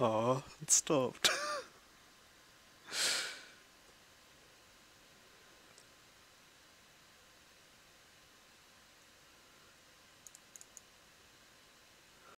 Aw, it stopped.